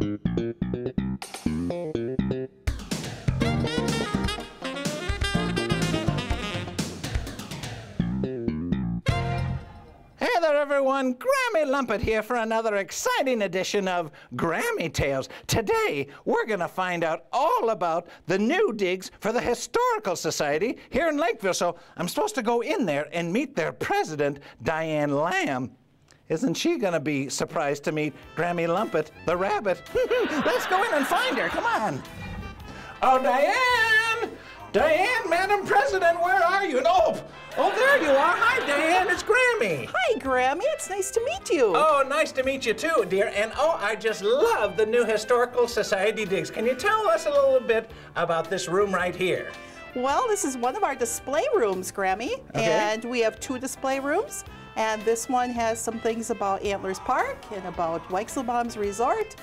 Hey there, everyone. Grammy Lumpitt here for another exciting edition of Grammy Tales. Today, we're going to find out all about the new digs for the Historical Society here in Lakeville. So I'm supposed to go in there and meet their president, Diane Lamb. Isn't she going to be surprised to meet Grammy Lumpitt, the rabbit? Let's go in and find her. Come on. Oh, Diane! Diane, Madam President, where are you? Oh, oh, there you are. Hi, Diane. It's Grammy. Hi, Grammy. It's nice to meet you. Oh, nice to meet you too, dear. And oh, I just love the new Historical Society digs. Can you tell us a little bit about this room right here? Well, this is one of our display rooms, Grammy. Okay. And we have two display rooms. And this one has some things about Antlers Park and about Weichselbaum's Resort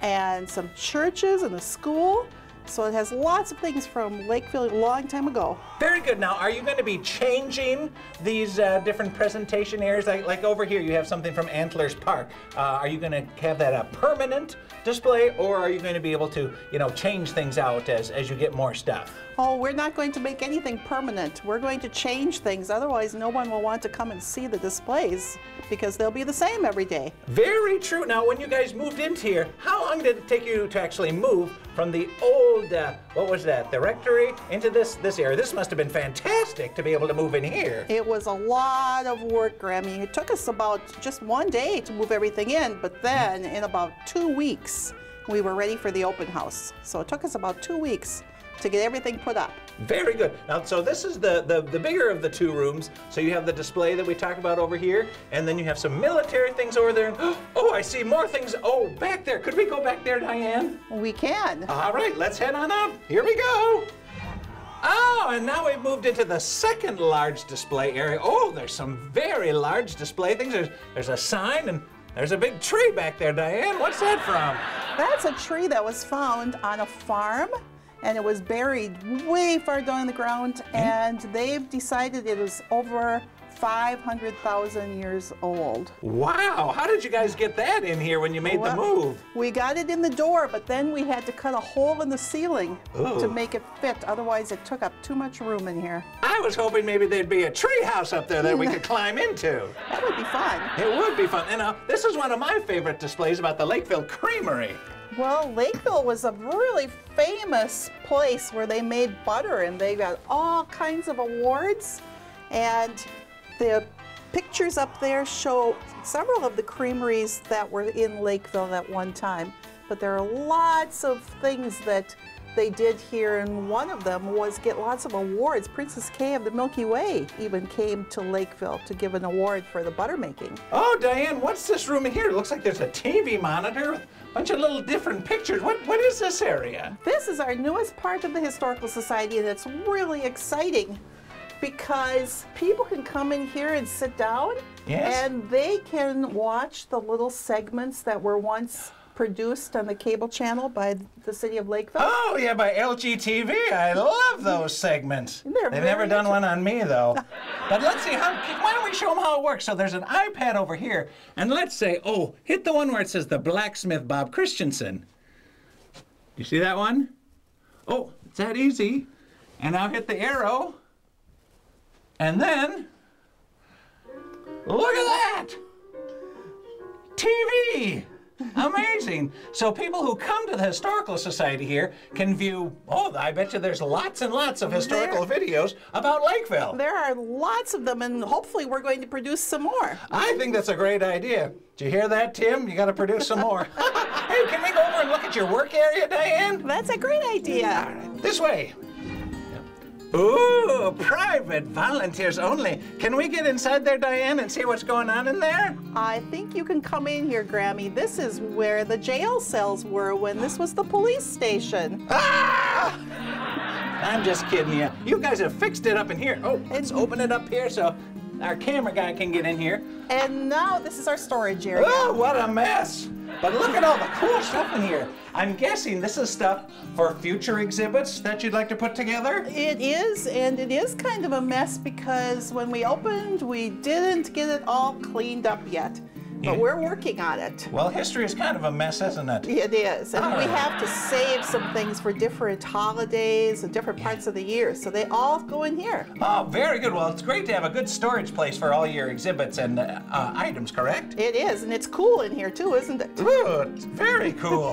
and some churches and a school. So it has lots of things from Lakeville a long time ago. Very good. Now, are you going to be changing these uh, different presentation areas? Like, like over here, you have something from Antlers Park. Uh, are you going to have that a permanent display, or are you going to be able to, you know, change things out as as you get more stuff? Oh, we're not going to make anything permanent. We're going to change things. Otherwise, no one will want to come and see the displays because they'll be the same every day. Very true. Now, when you guys moved into here, how long did it take you to actually move from the old, uh, what was that, the rectory, into this this area? This must have been fantastic to be able to move in here. It was a lot of work, Grammy. It took us about just one day to move everything in, but then in about two weeks, we were ready for the open house. So it took us about two weeks to get everything put up. Very good. Now, so this is the, the, the bigger of the two rooms. So you have the display that we talked about over here, and then you have some military things over there. Oh, I see more things. Oh, back there. Could we go back there, Diane? We can. All right, let's head on up. Here we go. Oh, and now we've moved into the second large display area. Oh, there's some very large display things. There's, there's a sign and there's a big tree back there, Diane. What's that from? That's a tree that was found on a farm and it was buried way far down in the ground and they've decided it is over 500,000 years old. Wow, how did you guys get that in here when you made the move? We got it in the door, but then we had to cut a hole in the ceiling to make it fit. Otherwise, it took up too much room in here. I was hoping maybe there'd be a tree house up there that we could climb into. That would be fun. It would be fun. And uh, this is one of my favorite displays about the Lakeville Creamery. Well, Lakeville was a really famous place where they made butter and they got all kinds of awards. And the pictures up there show several of the creameries that were in Lakeville at one time. But there are lots of things that they did here, and one of them was get lots of awards. Princess Kay of the Milky Way even came to Lakeville to give an award for the butter making. Oh, Diane, what's this room in here? It looks like there's a TV monitor with a bunch of little different pictures. What, what is this area? This is our newest part of the Historical Society, and it's really exciting because people can come in here and sit down Yes. and they can watch the little segments that were once produced on the cable channel by the city of Lakeville. Oh, yeah, by LGTV. I love those segments. They're They've never done one on me, though. but let's see, how, why don't we show them how it works? So there's an iPad over here, and let's say, oh, hit the one where it says the blacksmith Bob Christensen. You see that one? Oh, it's that easy. And now hit the arrow. And then, look at that! TV! Amazing. So people who come to the Historical Society here can view, oh, I bet you there's lots and lots of historical videos about Lakeville. There are lots of them, and hopefully, we're going to produce some more. I think that's a great idea. Did you hear that, Tim? You got to produce some more. hey, can we go over and look at your work area, Diane? That's a great idea. Right, this way. Ooh, private volunteers only. Can we get inside there, Diane, and see what's going on in there? I think you can come in here, Grammy. This is where the jail cells were when this was the police station. Ah! I'm just kidding you. You guys have fixed it up in here. Oh, let's open it up here so our camera guy can get in here. And now this is our storage area. Oh, what a mess. But look at all the cool stuff in here. I'm guessing this is stuff for future exhibits that you'd like to put together? It is, and it is kind of a mess because when we opened, we didn't get it all cleaned up yet. But we're working on it. Well, history is kind of a mess, isn't it? It is, and we have to save some things for different holidays and different parts of the year, so they all go in here. Oh, very good. Well, it's great to have a good storage place for all your exhibits and uh, uh, items, correct? It is, and it's cool in here too, isn't it? Ooh, it's very cool.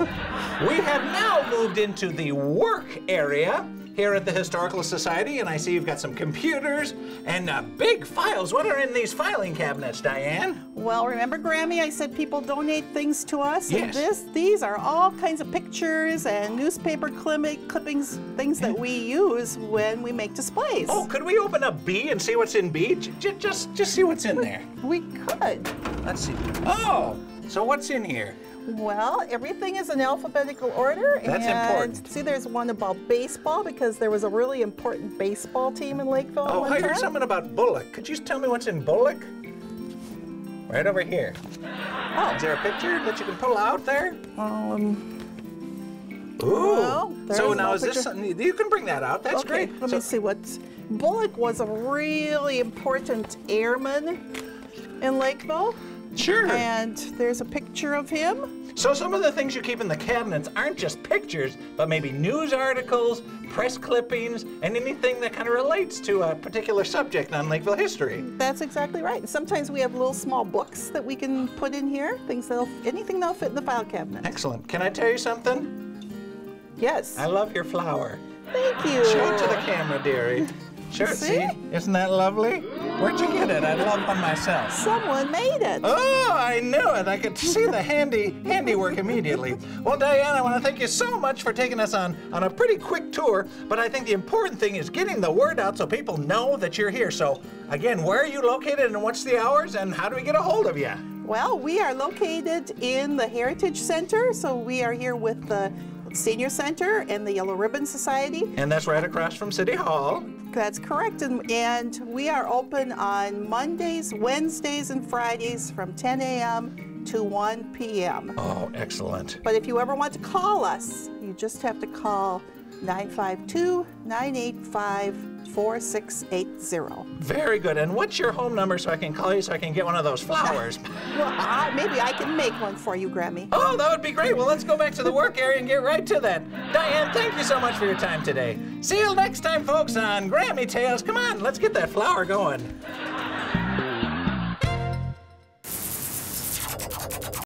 we have now moved into the work area here at the Historical Society, and I see you've got some computers and uh, big files. What are in these filing cabinets, Diane? Well, remember, Grammy, I said people donate things to us? Yes. And this, these are all kinds of pictures and newspaper clippings, things that we use when we make displays. Oh, could we open up B and see what's in B? J- just, just see what's in there. We could. Let's see. Oh, so what's in here? Well, everything is in alphabetical order. That's and important. See, there's one about baseball because there was a really important baseball team in Lakeville. Oh, I heard time. something about Bullock. Could you just tell me what's in Bullock? Right over here. Oh, is there a picture that you can pull out there? Um, Ooh. Well, so is now no is this something you can bring that out? That's okay, great. let So- me see what's. Bullock was a really important airman in Lakeville, Sure. and there's a picture of him. So some of the things you keep in the cabinets aren't just pictures, but maybe news articles, press clippings, and anything that kind of relates to a particular subject on Lakeville history. That's exactly right. Sometimes we have little small books that we can put in here. Things that'll anything that'll fit in the file cabinet. Excellent. Can I tell you something? Yes. I love your flower. Thank you. Show it to the camera, dearie. Sure, See? see? Isn't that lovely? Where'd you get it? I love one myself. Someone made it. Oh, I knew it. I could see the handy handiwork immediately. Well, Diane, I want to thank you so much for taking us on, on a pretty quick tour, but I think the important thing is getting the word out so people know that you're here. So, again, where are you located and what's the hours and how do we get a hold of you? Well, we are located in the Heritage Center, so we are here with the Senior Center and the Yellow Ribbon Society. And that's right across from City Hall. That's correct, and, and we are open on Mondays, Wednesdays, and Fridays from 10 a.m. to 1 p.m. Oh, excellent. But if you ever want to call us, you just have to call 952 985 4680. Very good. And what's your home number so I can call you so I can get one of those flowers? Well, I, maybe I can make one for you, Grammy. Oh, that would be great. Well, let's go back to the work area and get right to that. Diane, thank you so much for your time today. See you next time, folks, on Grammy Tales. Come on, let's get that flower going.